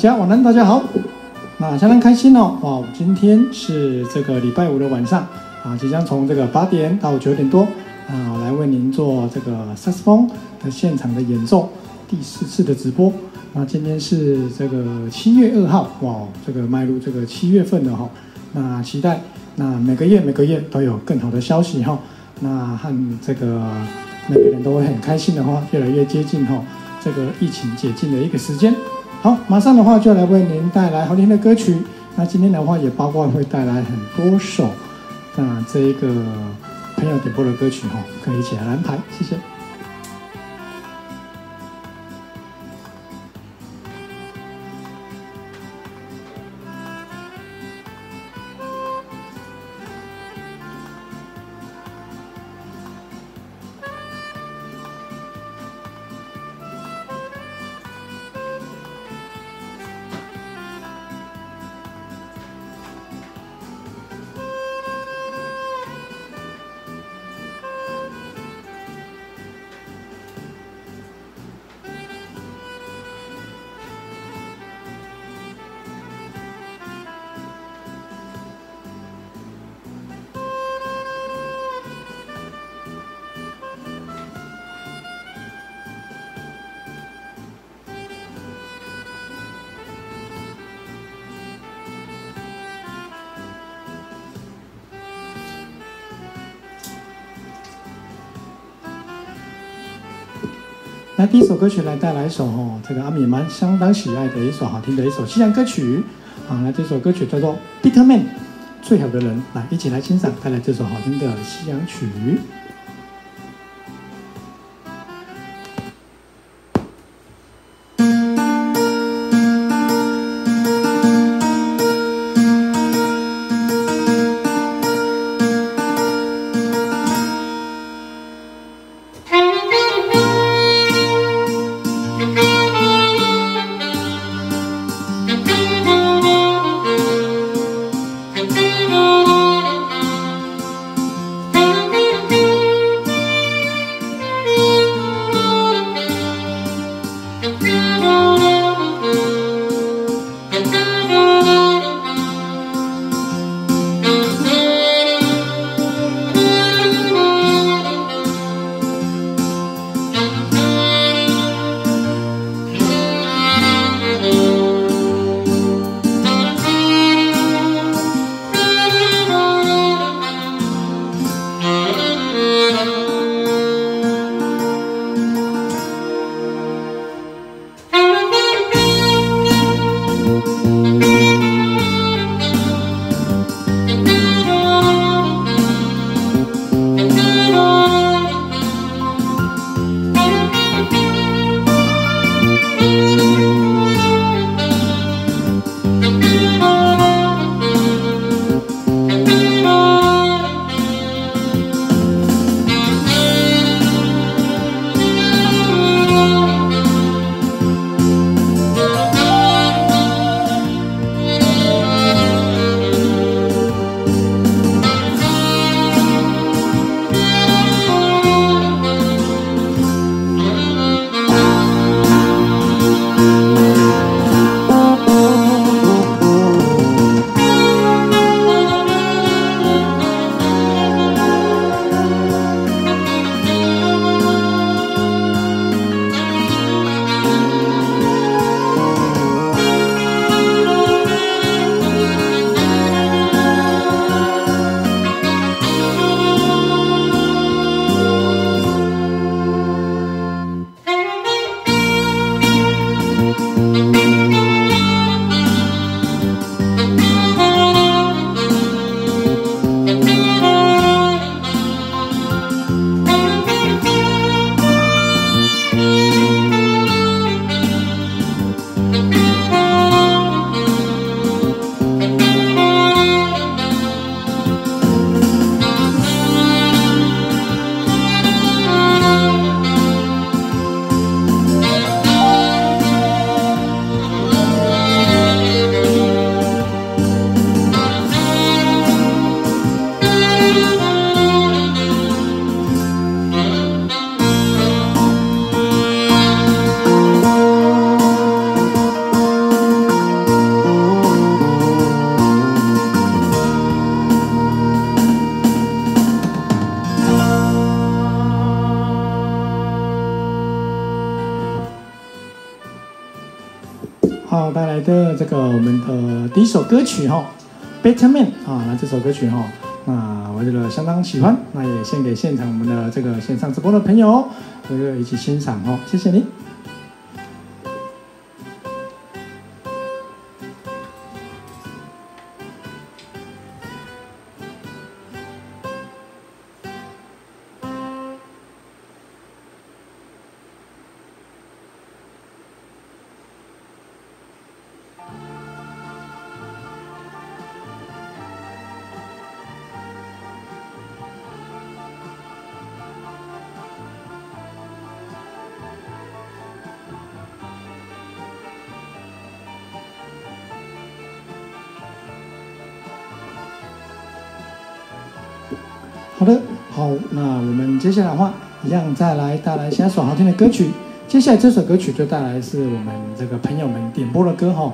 家晚安，大家好。那相当开心哦，哇！今天是这个礼拜五的晚上啊，即将从这个八点到九点多啊，来为您做这个萨克斯风的现场的演奏，第四次的直播。那今天是这个七月二号，哇！这个迈入这个七月份了哈。那期待那每个月每个月都有更好的消息哈。那和这个每个人都会很开心的话，越来越接近哈。这个疫情解禁的一个时间，好，马上的话就来为您带来好听的歌曲。那今天的话也包括会带来很多首，那这一个朋友点播的歌曲哈，可以一起来安排，谢谢。那第一首歌曲来带来一首哦，这个阿米蛮相当喜爱的一首好听的一首西洋歌曲，好，那这首歌曲叫做《Better Man》，最好的人，来一起来欣赏带来这首好听的西洋曲。下面啊，那这首歌曲哈，那我觉得相当喜欢，那也献给现场我们的这个线上直播的朋友，大家一起欣赏哦，谢谢你。好的，好，那我们接下来的话，一样再来带来下一首好听的歌曲。接下来这首歌曲就带来是我们这个朋友们点播的歌哈，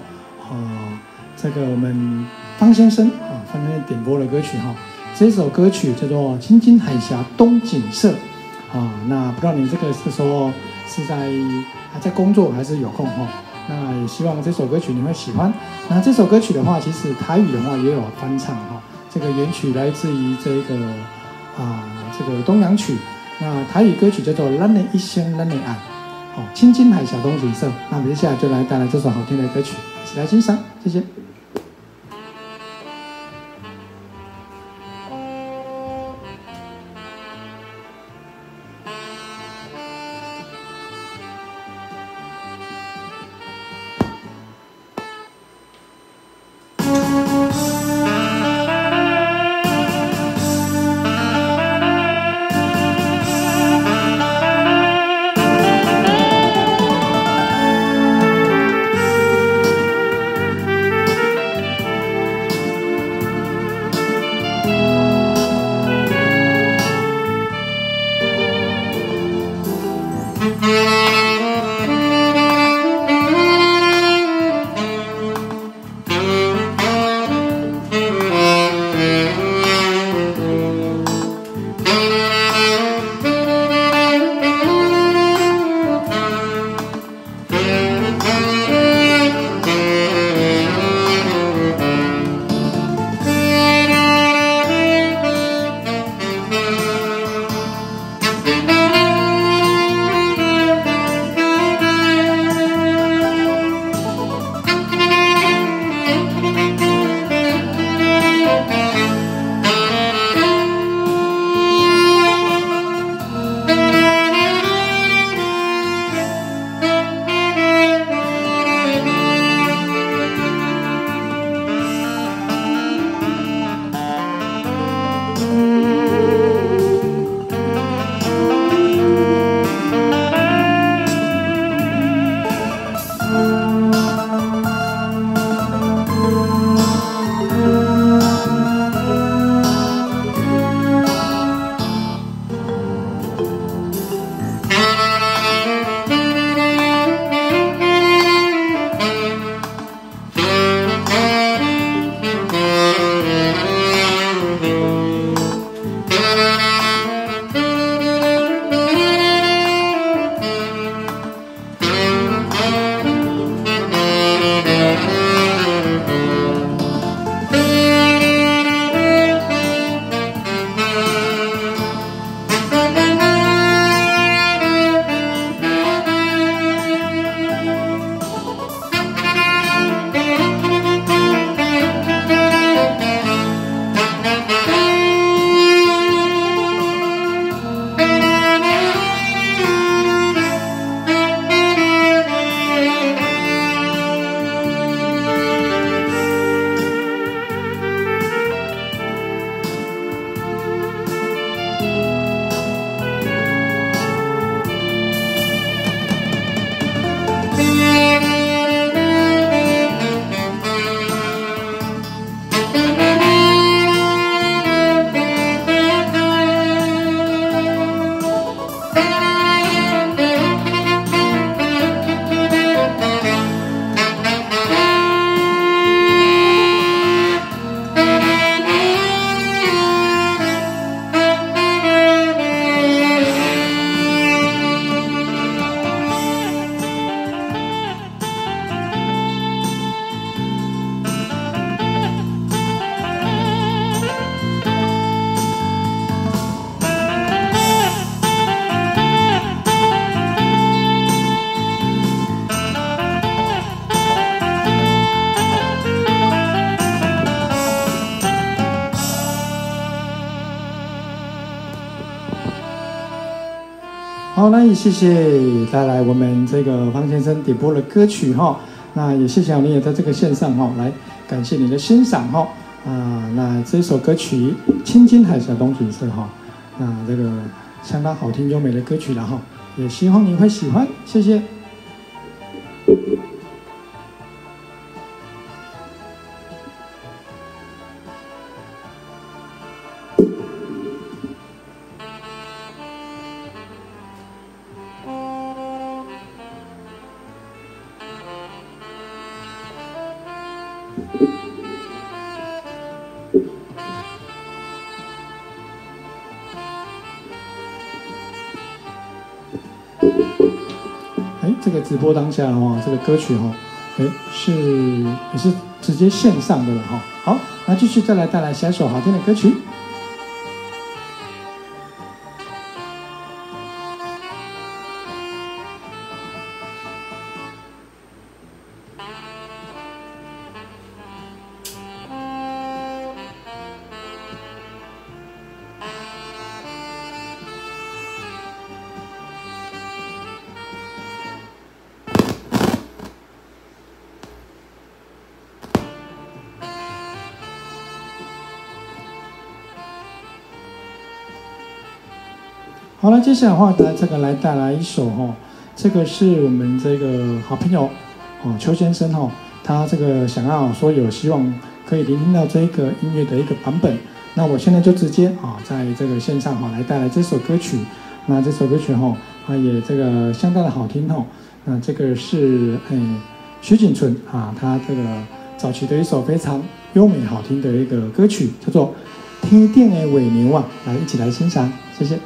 啊，这个我们方先生啊，方先生点播的歌曲哈。这首歌曲叫做《青金海峡东景色》啊，那不知道你这个是说是在还在工作还是有空哈？那也希望这首歌曲你会喜欢。那这首歌曲的话，其实台语的话也有翻唱哈，这个原曲来自于这个。啊，这个东洋曲，那台语歌曲叫做《蓝的一生蓝的爱》，哦，青青海小东景色。那我们接下来就来带来这首好听的歌曲，一起来欣赏，谢谢。好，那也谢谢带来我们这个方先生点播的歌曲哈。那也谢谢你也在这个线上哈，来感谢你的欣赏哈。啊，那这首歌曲《青青海峡东景色》哈，那这个相当好听优美的歌曲了哈，也希望你会喜欢，谢谢。播当下的话，这个歌曲哈，哎是也是直接线上的了哈。好，那继续再来带来下一首好听的歌曲。接下来的话，来这个来带来一首哈，这个是我们这个好朋友哦，邱先生哈，他这个想要说有希望可以聆听到这个音乐的一个版本，那我现在就直接啊，在这个线上哈来带来这首歌曲，那这首歌曲哈，啊也这个相当的好听哈，那这个是嗯徐锦纯啊，他这个早期的一首非常优美好听的一个歌曲，叫做《天电的尾牛》啊，来一起来欣赏，谢谢。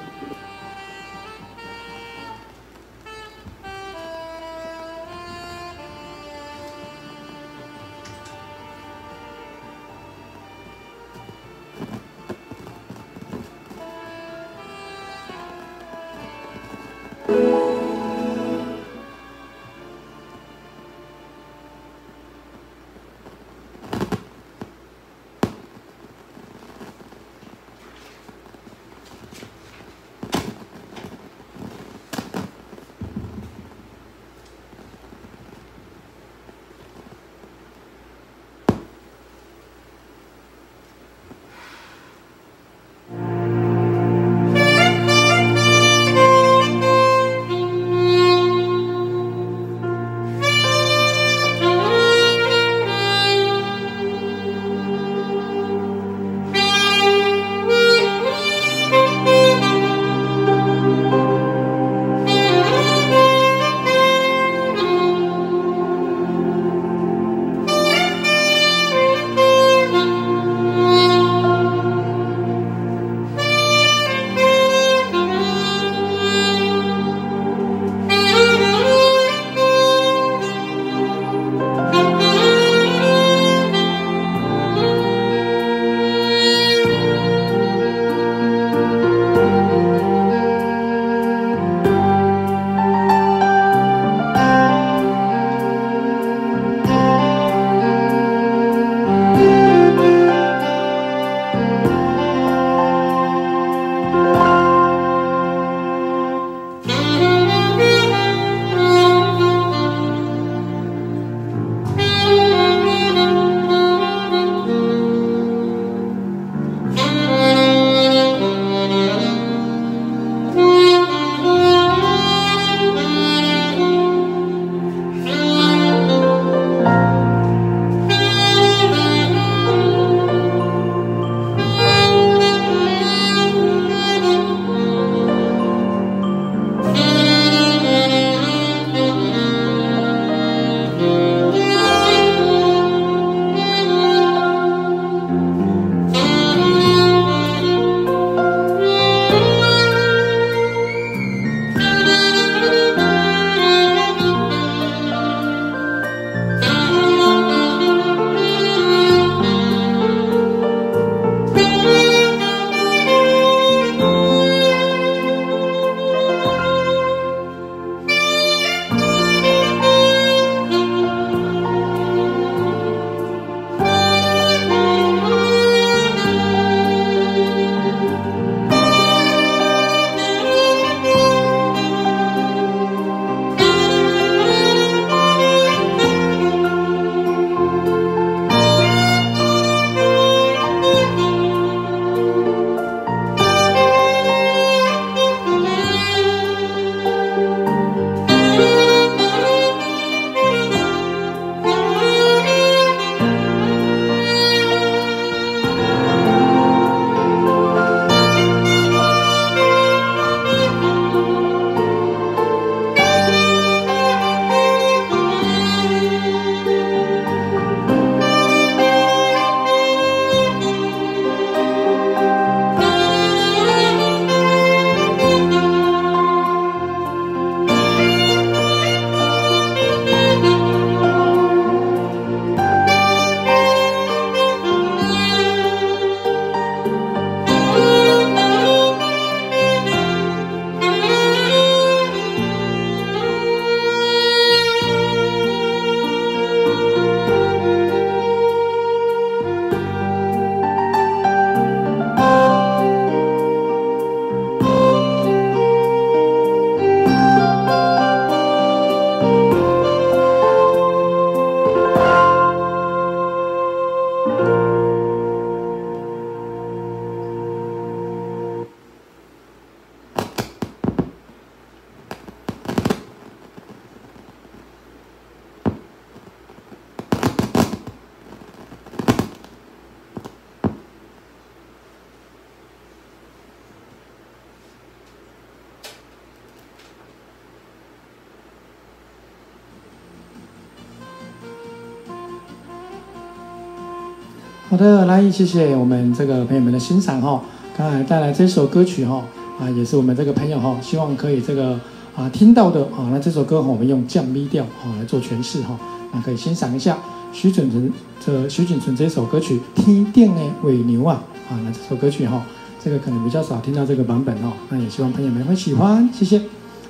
谢谢我们这个朋友们的欣赏哈。刚才带来这首歌曲哈，啊，也是我们这个朋友哈，希望可以这个啊听到的啊。那这首歌哈，我们用降 B 调啊来做诠释哈，那可以欣赏一下徐锦存这徐锦存这首歌曲《天定的尾牛》啊啊，那这首歌曲哈，这个可能比较少听到这个版本哦。那也希望朋友们会喜欢，谢谢。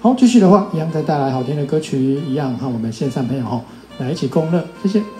好，继续的话，一样再带来好听的歌曲，一样和我们线上朋友哈来一起共乐，谢谢。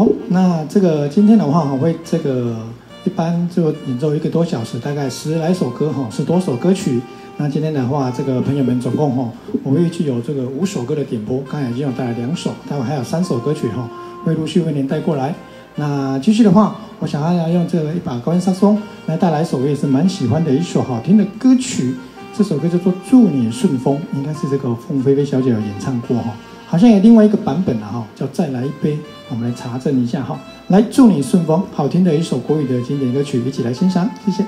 好，那这个今天的话，我会这个一般就演奏一个多小时，大概十来首歌哈，是多首歌曲。那今天的话，这个朋友们总共哈，我们预计有这个五首歌的点播，刚才已经有带来两首，待会还有三首歌曲哈，会陆续为您带过来。那继续的话，我想要用这个一把高音萨克斯风来带来一首我也是蛮喜欢的一首好听的歌曲，这首歌叫做《祝你顺风》，应该是这个凤飞飞小姐有演唱过哈。好像有另外一个版本了哈，叫再来一杯，我们来查证一下哈。来，祝你顺风，好听的一首国语的经典歌曲，一起来欣赏，谢谢。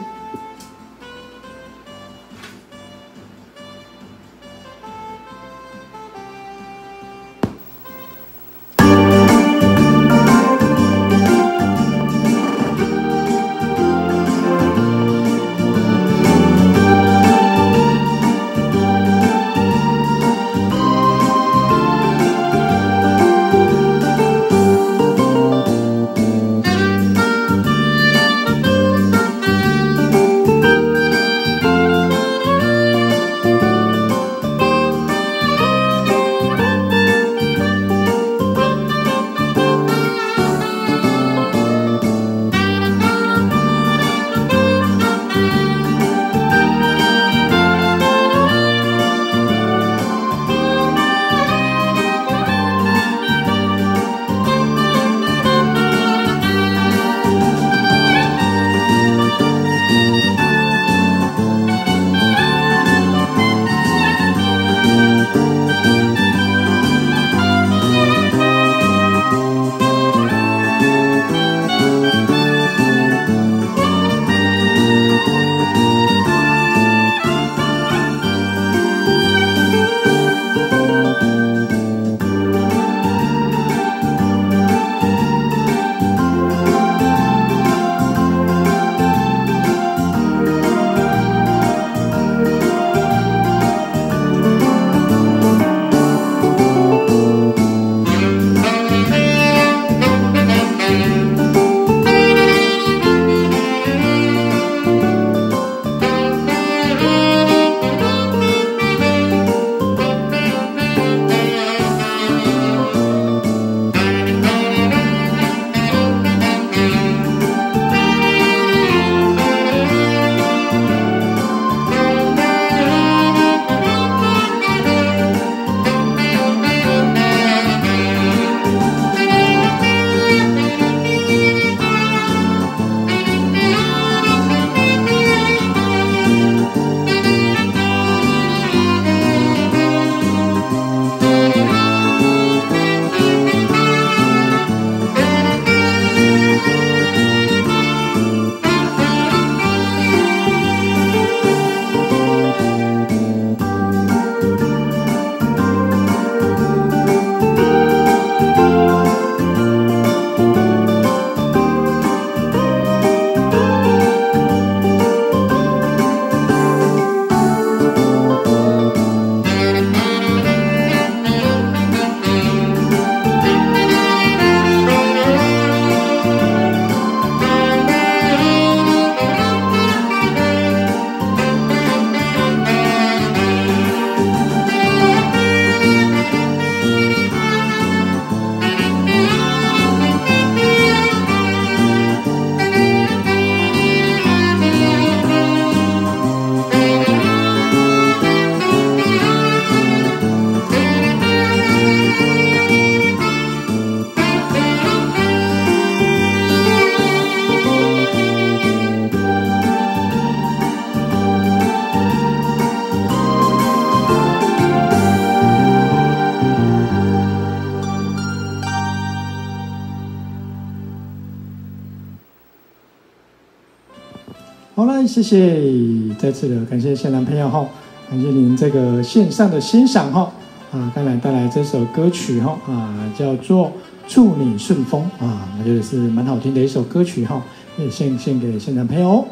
谢谢，再次的感谢现场朋友哈，感谢您这个线上的欣赏哈啊，刚才带来这首歌曲哈啊，叫做《祝你顺风》啊，我觉得是蛮好听的一首歌曲哈，也献献给现场朋友，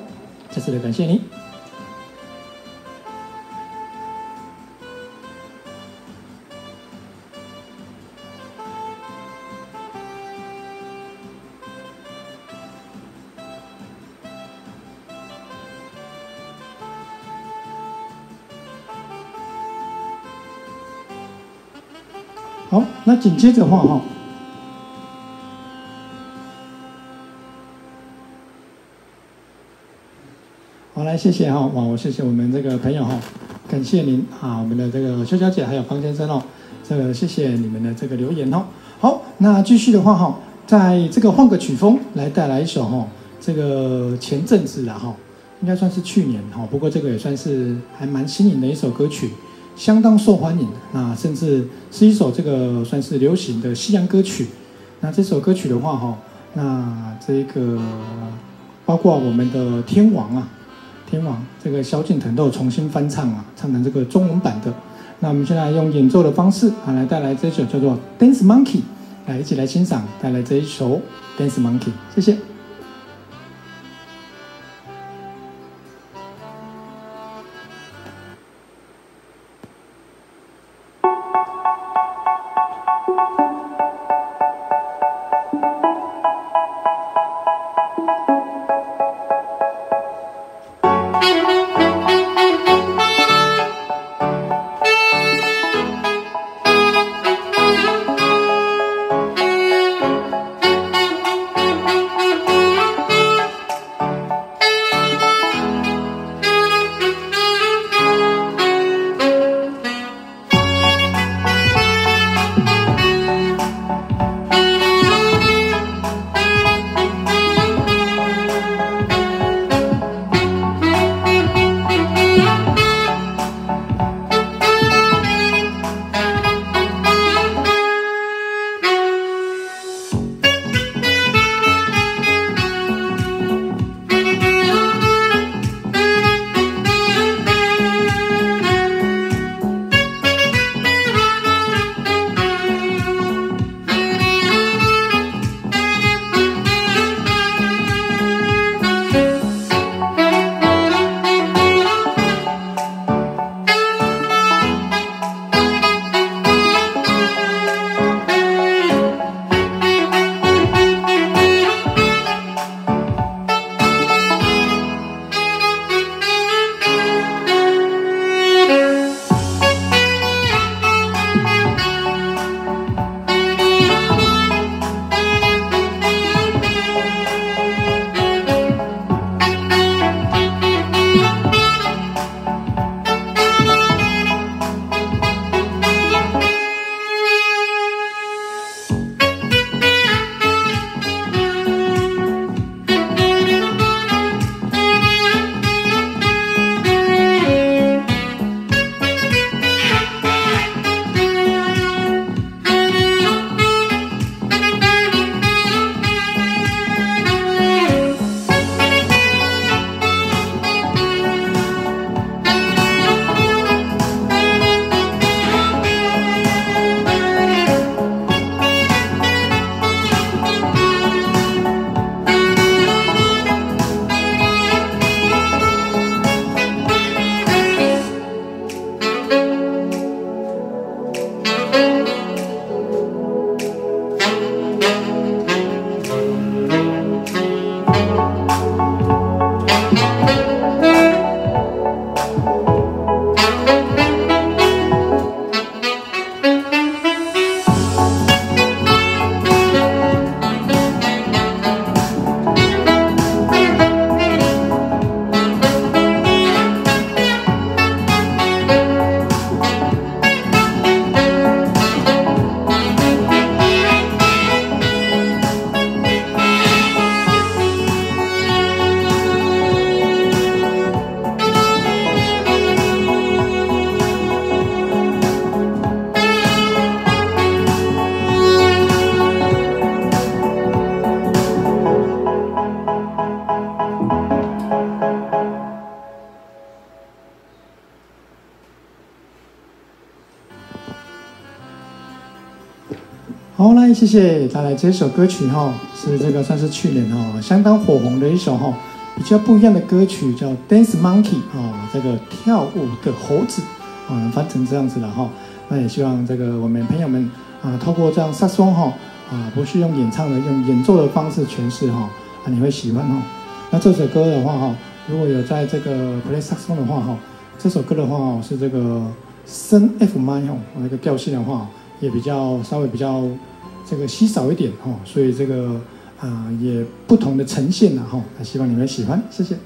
再次的感谢您。紧接着话哈，好来谢谢哈，哇，我谢谢我们这个朋友哈，感谢您啊，我们的这个邱小姐还有方先生哦，这个谢谢你们的这个留言哦。好，那继续的话哈，在这个换个曲风来带来一首哈，这个前阵子了哈，应该算是去年哈，不过这个也算是还蛮新颖的一首歌曲。相当受欢迎，那甚至是一首这个算是流行的西洋歌曲。那这首歌曲的话，哈，那这个包括我们的天王啊，天王这个萧敬腾都重新翻唱啊，唱成这个中文版的。那我们现在用演奏的方式啊，来带来这首叫做《Dance Monkey》，来一起来欣赏带来这一首《Dance Monkey》，谢谢。谢谢再来这首歌曲哈，是这个算是去年哈相当火红的一首哈，比较不一样的歌曲叫《Dance Monkey》啊，这个跳舞的猴子啊，翻成这样子了哈。那也希望这个我们朋友们啊，透过这样萨松哈啊，不是用演唱的，用演奏的方式诠释哈啊，你会喜欢哈。那这首歌的话哈，如果有在这个 play 萨松的话哈，这首歌的话是这个升 F m i 哈，那个调性的话也比较稍微比较。这个稀少一点哈，所以这个啊也不同的呈现了哈，那希望你们喜欢，谢谢。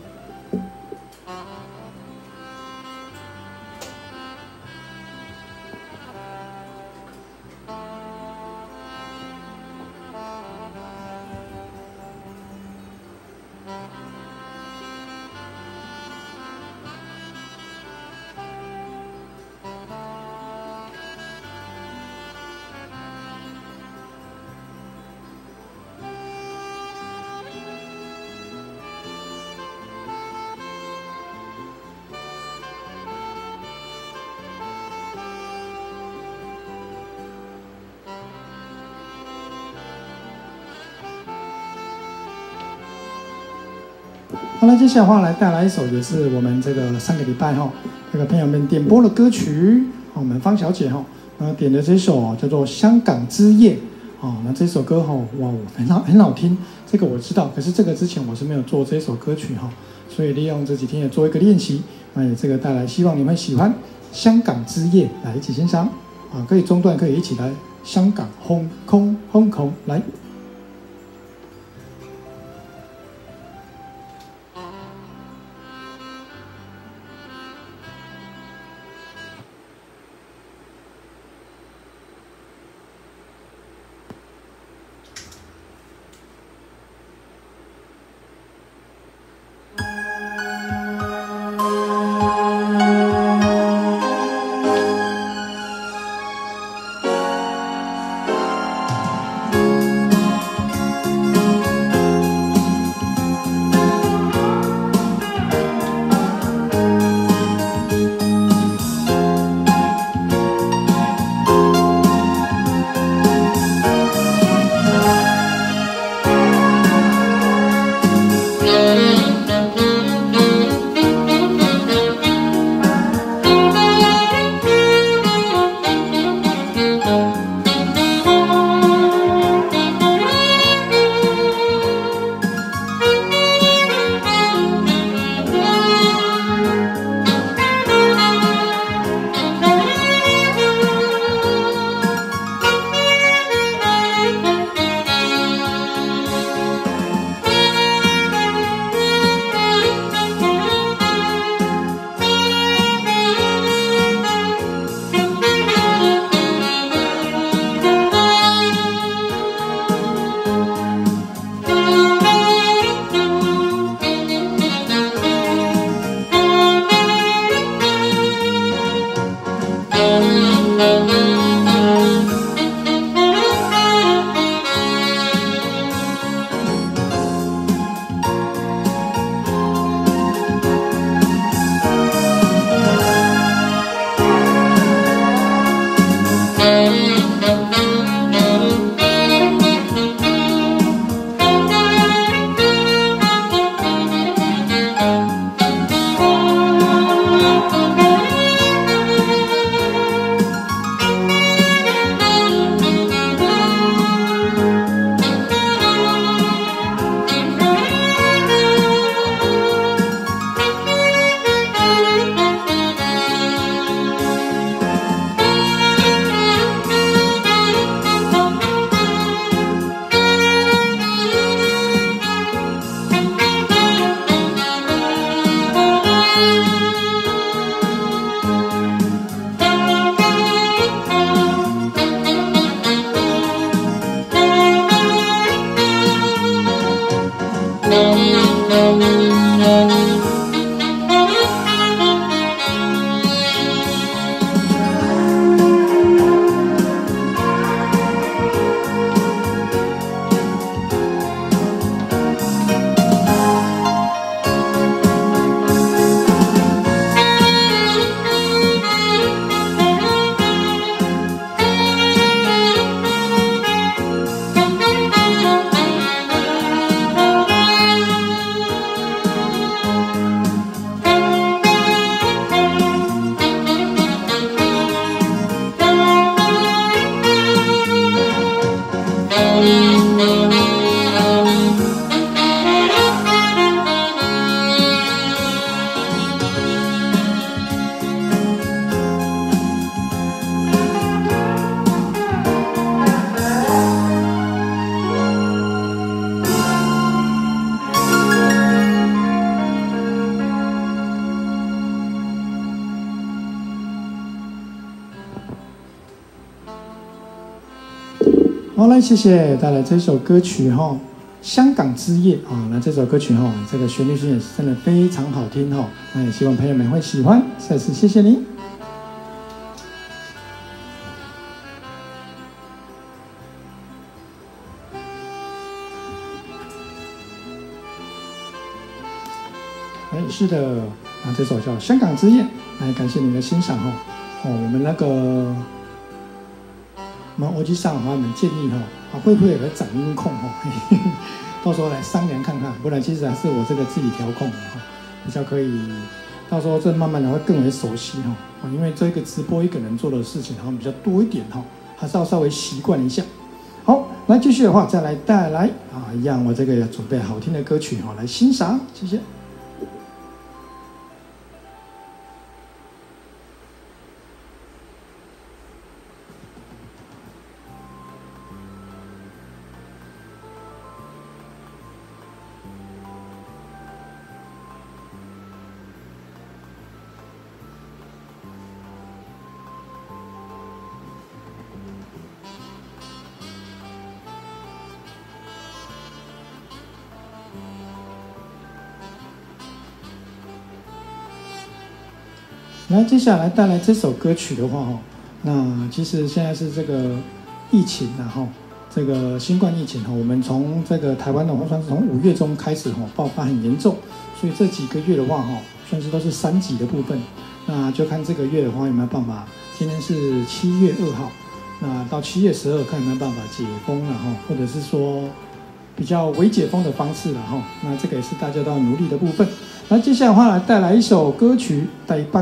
接下来话来带来一首，也是我们这个上个礼拜哈，这个朋友们点播的歌曲，我们方小姐哈，呃点的这首叫做《香港之夜》哦，那这首歌哈，哇，很好很好听，这个我知道，可是这个之前我是没有做这首歌曲哈，所以利用这几天也做一个练习，那也这个带来，希望你们喜欢《香港之夜》，来一起欣赏啊，可以中断，可以一起来，香港轰空轰空来。谢谢带来这首歌曲哈，《香港之夜》啊，那这首歌曲哈，这个旋律性也是真的非常好听哈，那也希望朋友们会喜欢。再次谢谢您。哎，是的，那这首叫《香港之夜》，来感谢您的欣赏哈。哦，我们那个。那我去上华们建议哈，啊会不会有个掌音控哈？到时候来商量看看，不然其实还是我这个自己调控的哈，比较可以。到时候这慢慢的会更为熟悉哈，啊因为这个直播一个人做的事情好像比较多一点哈，还是要稍微习惯一下。好，来继续的话再来带来啊一样，我这个要准备好听的歌曲哈来欣赏，谢谢。接下来带来这首歌曲的话，哈，那其实现在是这个疫情，然后这个新冠疫情哈，我们从这个台湾的话，算是从五月中开始哈，爆发很严重，所以这几个月的话哈，算是都是三级的部分。那就看这个月的话有没有办法。今天是七月二号，那到七月十二看有没有办法解封了哈，或者是说比较微解封的方式了哈。那这个也是大家都要努力的部分。那接下来的话来带来一首歌曲《台北》。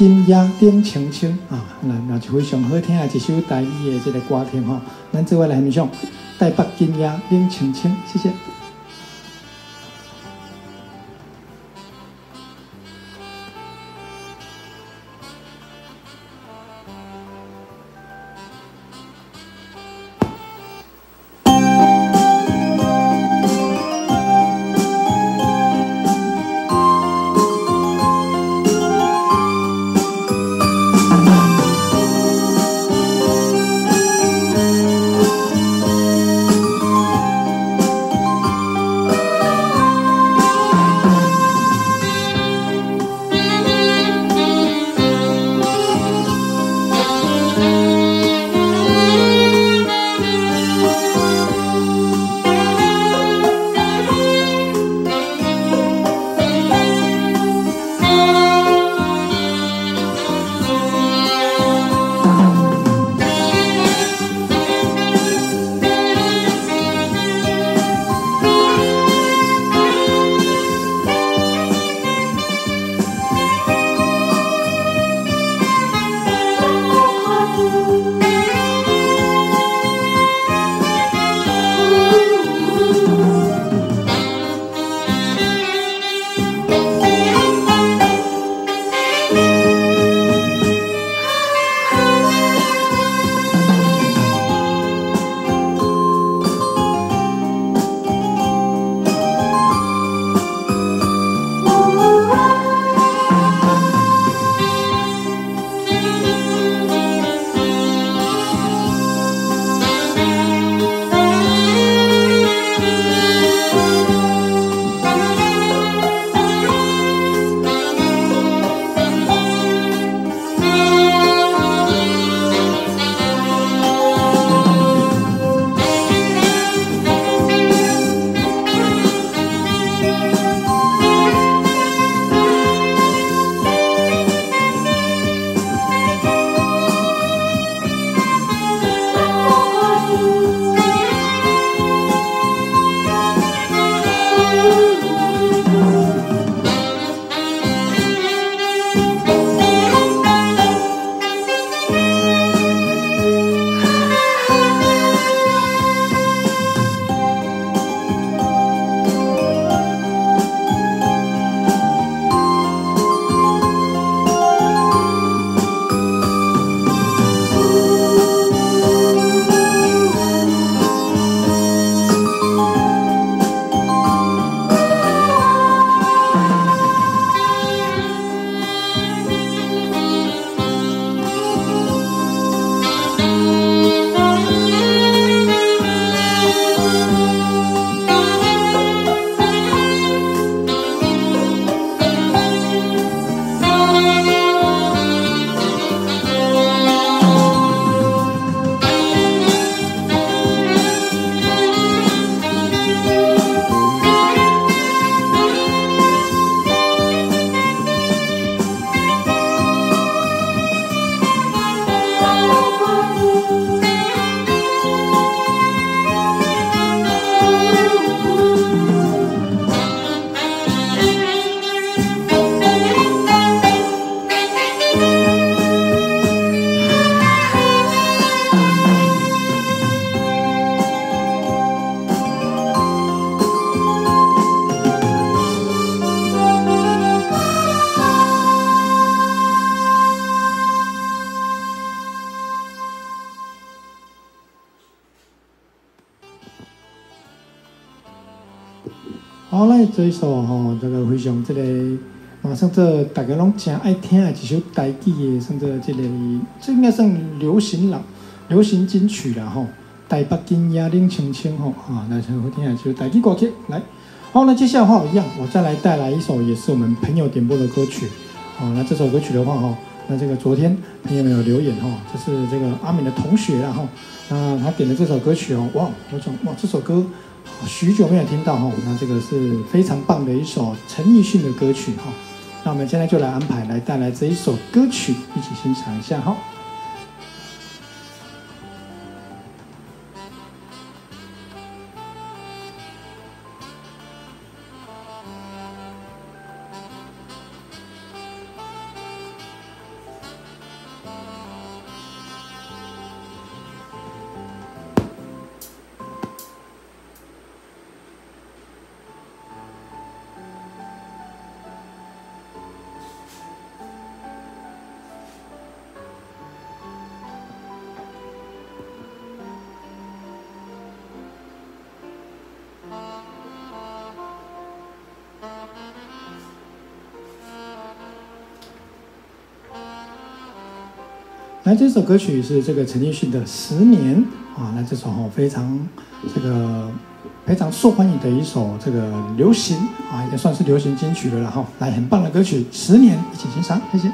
金鸭点青青啊，那那就非常好听的一首台语的这个歌听吼。咱这位来欣赏《台北金鸭点青青》，谢谢。吼，这个非常这个，马上这大家拢真爱听的一首台语的，甚至这个，这应该算流行了，流行金曲了吼。台北金鸭岭青青吼，啊，那就好听的就台语歌曲来。好，那接下来的话一样，我再来带来一首也是我们朋友点播的歌曲。好，那这首歌曲的话哈，那这个昨天朋友们有留言哈，这是这个阿敏的同学然后，那他点的这首歌曲哦，哇，我讲哇，这首歌。许久没有听到哈，那这个是非常棒的一首陈奕迅的歌曲哈。那我们现在就来安排来带来这一首歌曲，一起欣赏一下哈。那这首歌曲是这个陈奕迅的《十年》啊，那这首非常这个非常受欢迎的一首这个流行啊，也算是流行金曲了然后来很棒的歌曲《十年》，一起欣赏，谢谢。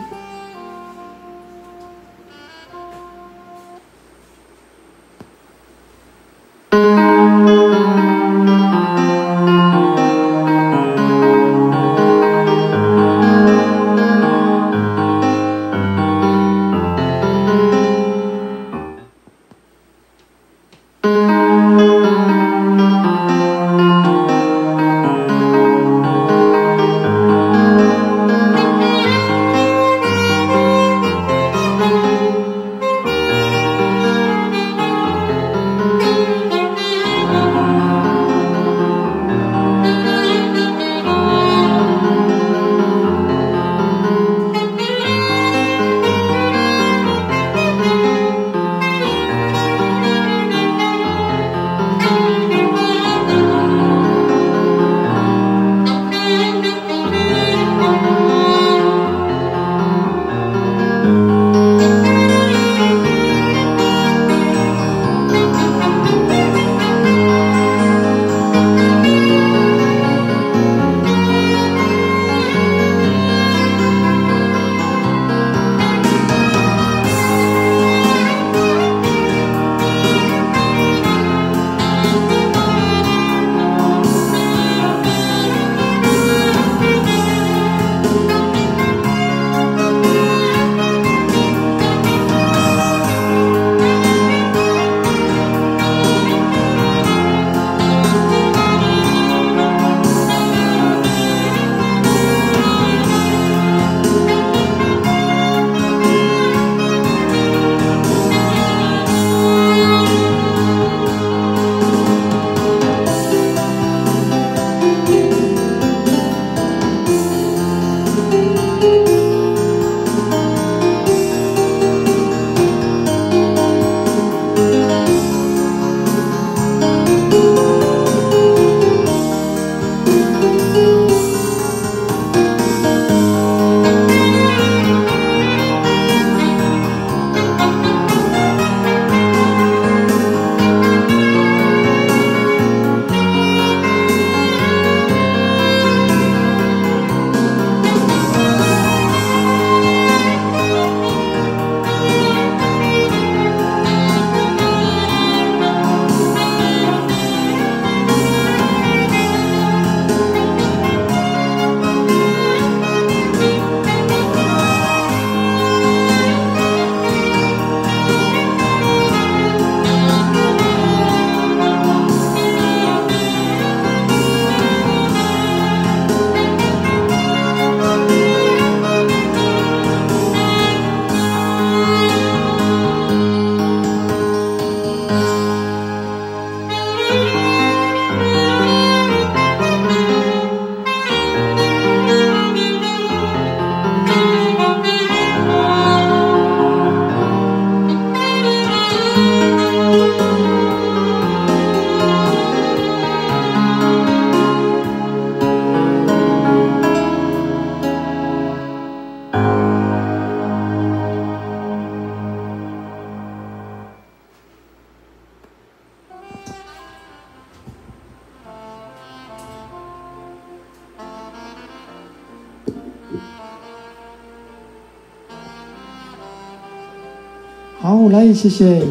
谢谢。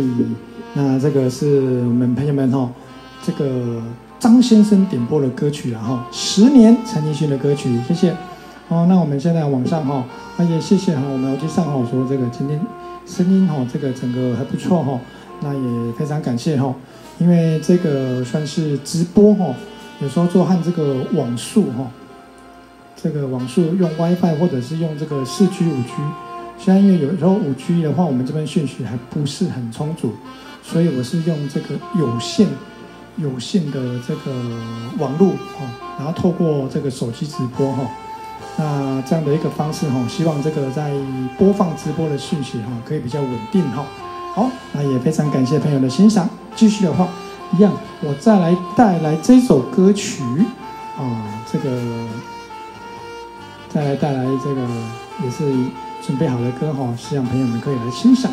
那这个是我们朋友们哈，这个张先生点播的歌曲然后十年陈奕迅的歌曲，谢谢。哦，那我们现在往上哈，那也谢谢哈，我们要去上哈说这个今天声音哈，这个整个还不错哈，那也非常感谢哈，因为这个算是直播哈，有时候做和这个网速哈，这个网速用 WiFi 或者是用这个四 G 五 G。现在因为有时候五 G 的话，我们这边讯息还不是很充足，所以我是用这个有线、有线的这个网络哈，然后透过这个手机直播哈，那这样的一个方式哈，希望这个在播放直播的讯息哈，可以比较稳定哈。好，那也非常感谢朋友的欣赏。继续的话，一样，我再来带来这首歌曲啊，这个再来带来这个也是。准备好的歌哈，希望朋友们可以来欣赏。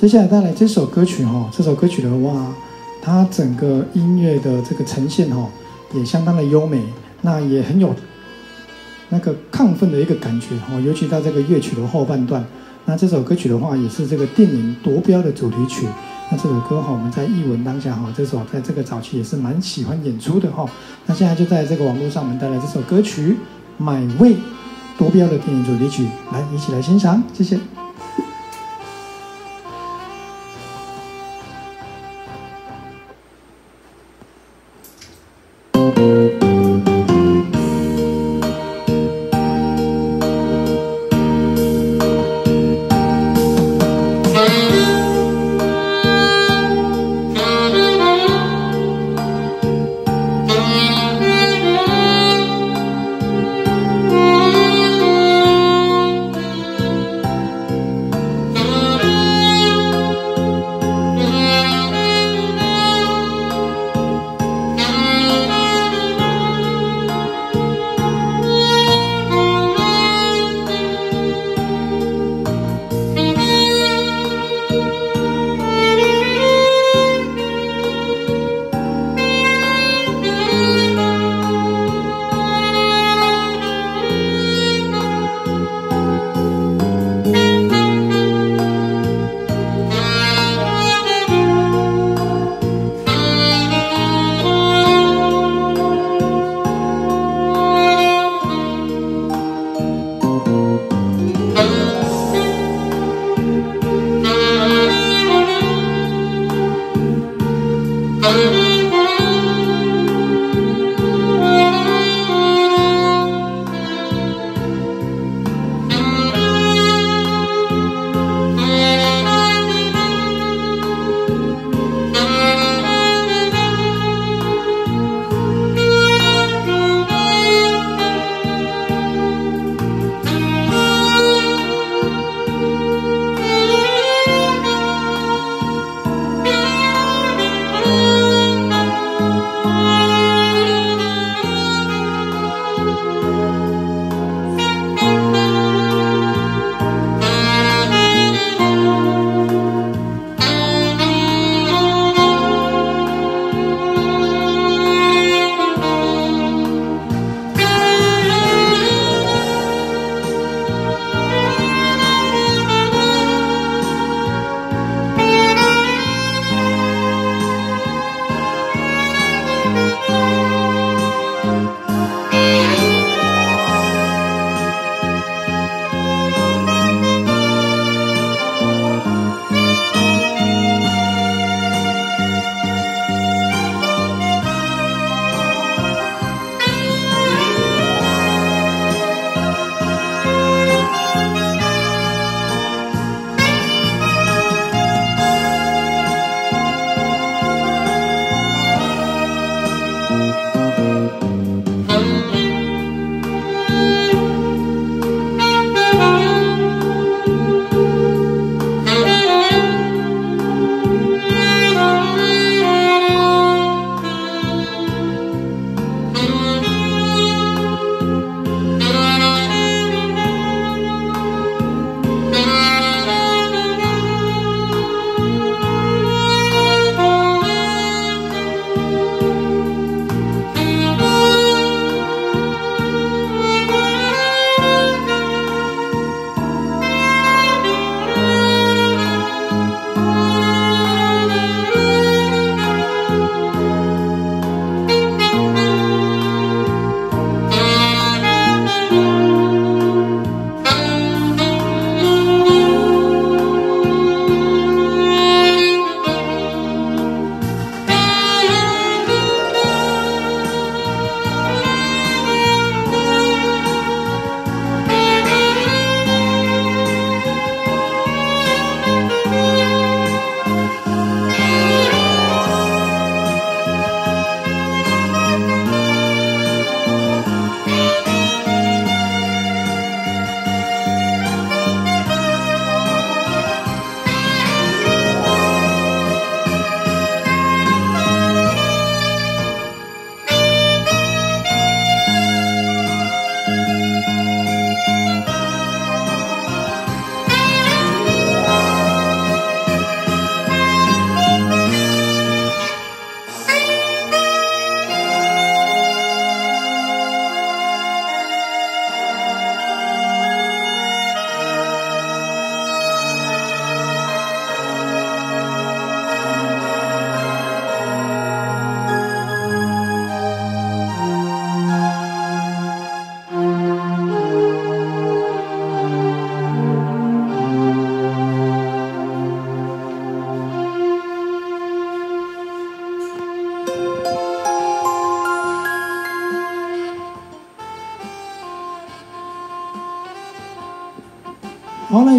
接下来带来这首歌曲哈，这首歌曲的话，它整个音乐的这个呈现哈，也相当的优美，那也很有那个亢奋的一个感觉哈，尤其在这个乐曲的后半段。那这首歌曲的话，也是这个电影《夺标》的主题曲。那这首歌哈，我们在译文当下哈，这首在这个早期也是蛮喜欢演出的哈。那现在就在这个网络上，我们带来这首歌曲《买位夺标》的电影主题曲，来一起来欣赏，谢谢。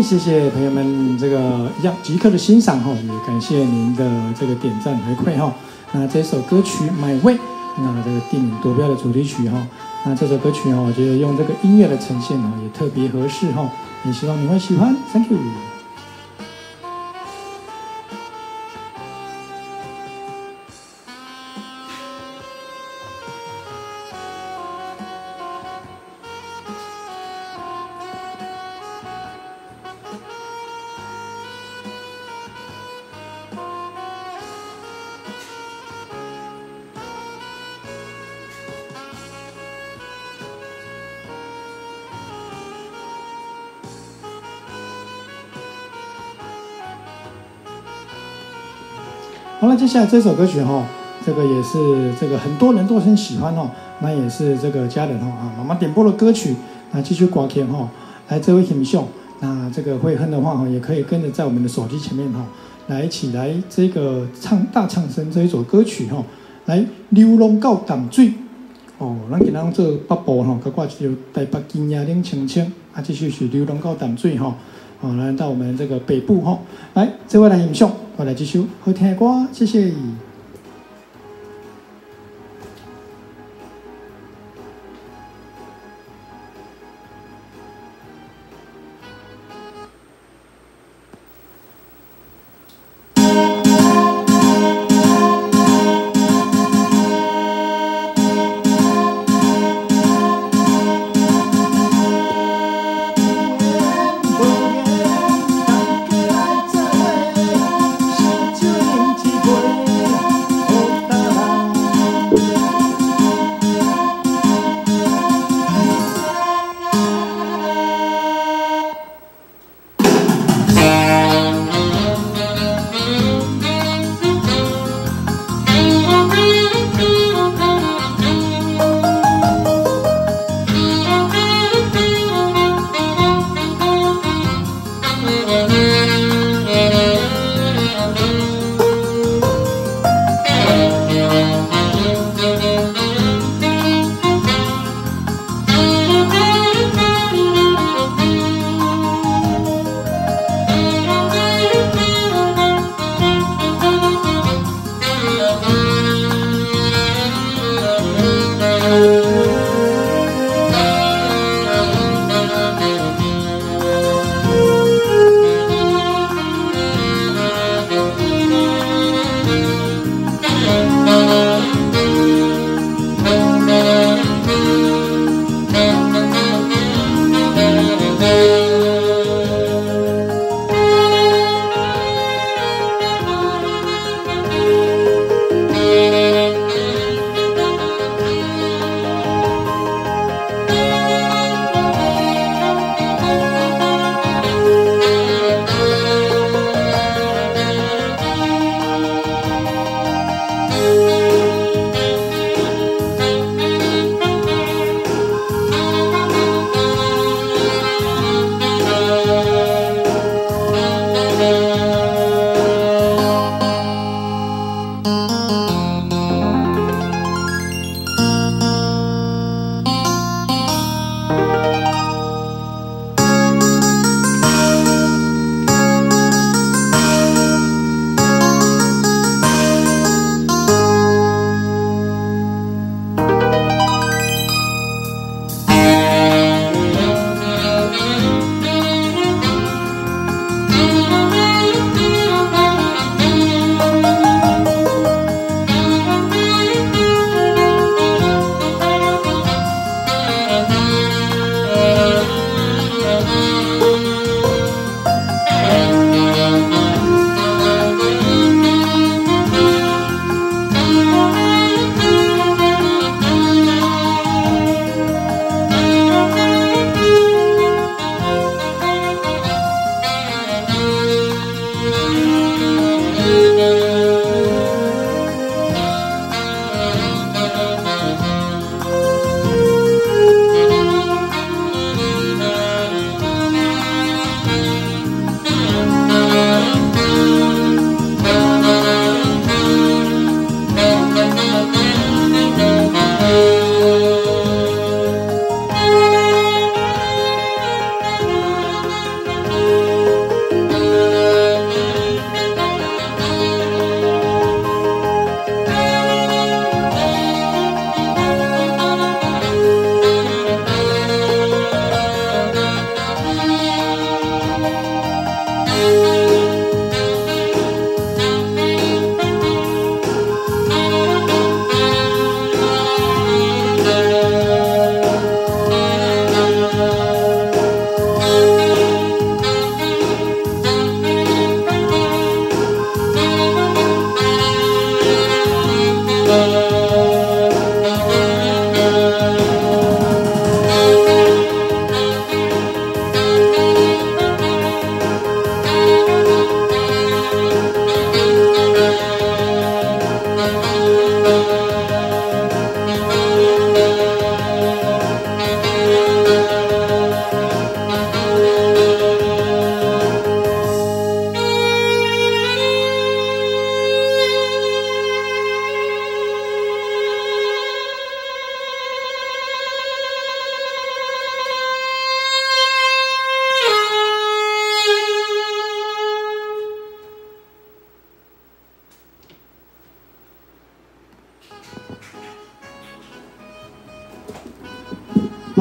谢谢朋友们这个要即刻的欣赏哈，也感谢您的这个点赞回馈哈。那这首歌曲《My Way》，那这个电影夺标的主题曲哈，那这首歌曲哈，我觉得用这个音乐的呈现哈，也特别合适哈，也希望你会喜欢，Thank you。接下来这首歌曲哈，这个也是这个很多人都很喜欢哦，那也是这个家人哈啊，妈妈点播的歌曲，那继续挂片哈，来这位听秀，那这个会哼的话哈，也可以跟着在我们的手机前面哈，来一起来这个唱大唱声这一首歌曲哈，来流浪到淡水哦，咱今咱做北部哈，佮挂就台北金亚岭青青，啊，继续是流浪到淡水哈。好，来到我们这个北部哈，来这位来英雄，我来继续好听歌，谢谢。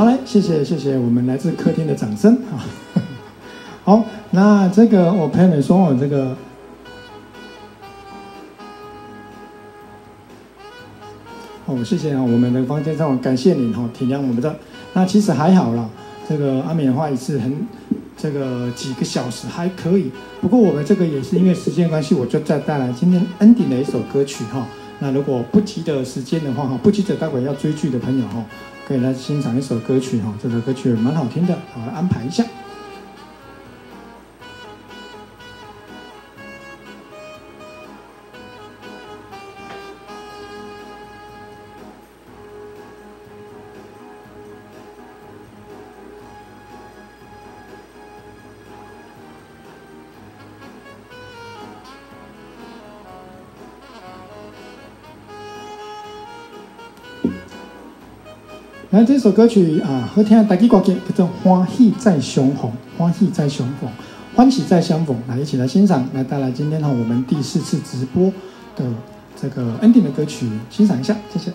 好嘞，谢谢谢谢我们来自客厅的掌声啊。好，那这个我朋友们说我这个。哦，谢谢啊，我们的房间上感谢你哈，体谅我们的。那其实还好啦，这个阿敏的话也是很，这个几个小时还可以。不过我们这个也是因为时间关系，我就再带来今天 ending 的一首歌曲哈。那如果不急的时间的话哈，不急着待会要追剧的朋友哈，可以来欣赏一首歌曲哈，这首歌曲蛮好听的，好安排一下。这首歌曲啊，好听，大家歌曲叫做《欢喜再相逢》，欢喜再相逢，欢喜再相逢。来，一起来欣赏，来带来今天哈我们第四次直播的这个 ending 的歌曲，欣赏一下，谢谢。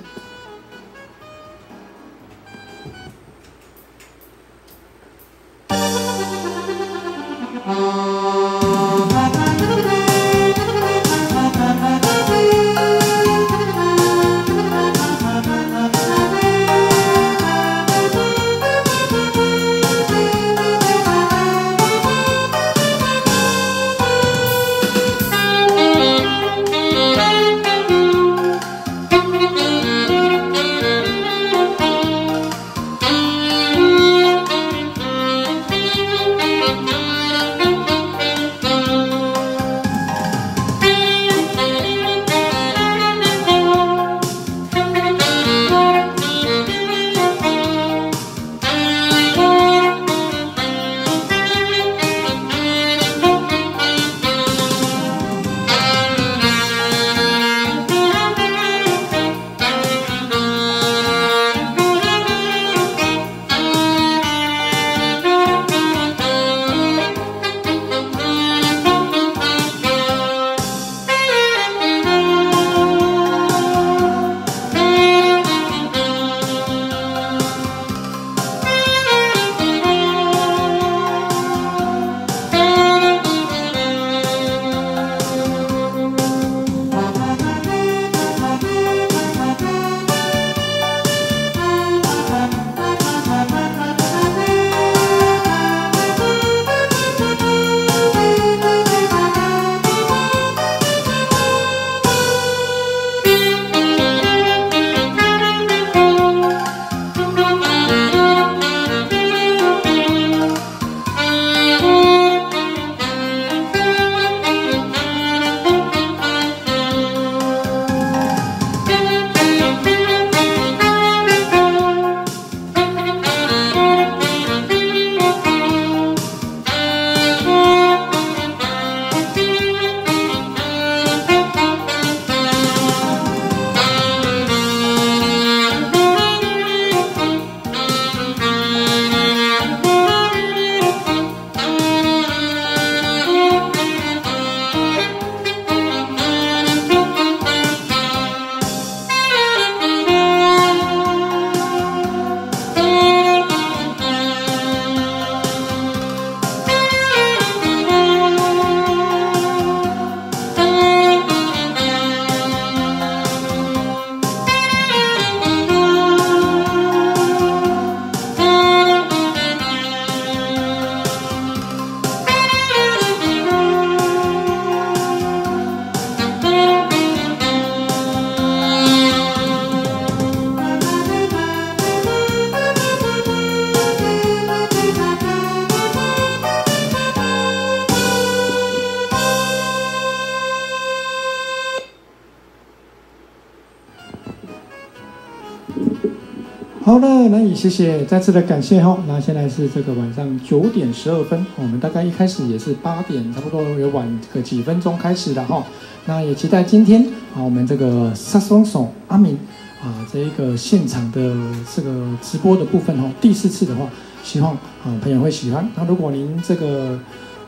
谢谢再次的感谢哈。那现在是这个晚上九点十二分，我们大概一开始也是八点，差不多有晚个几分钟开始的哈。那也期待今天啊，我们这个萨松手阿明啊，这一个现场的这个直播的部分哈，第四次的话，希望啊朋友会喜欢。那如果您这个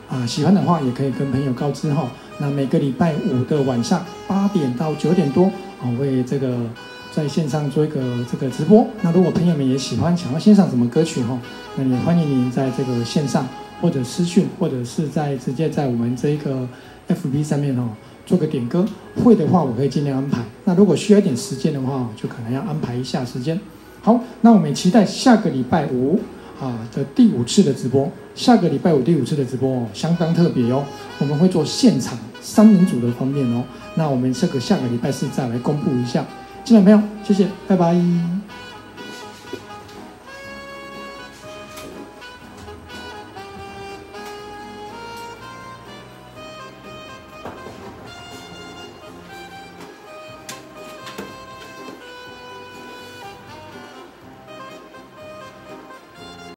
啊喜欢的话，也可以跟朋友告知哈。那每个礼拜五的晚上八点到九点多啊，为这个。在线上做一个这个直播。那如果朋友们也喜欢想要欣赏什么歌曲哈，那也欢迎您在这个线上或者私讯，或者是在直接在我们这一个 FB 上面哦做个点歌。会的话，我可以尽量安排。那如果需要一点时间的话，就可能要安排一下时间。好，那我们期待下个礼拜五啊的第五次的直播。下个礼拜五第五次的直播哦，相当特别哦，我们会做现场三人组的方面哦。那我们这个下个礼拜四再来公布一下。进来朋友，谢谢，拜拜。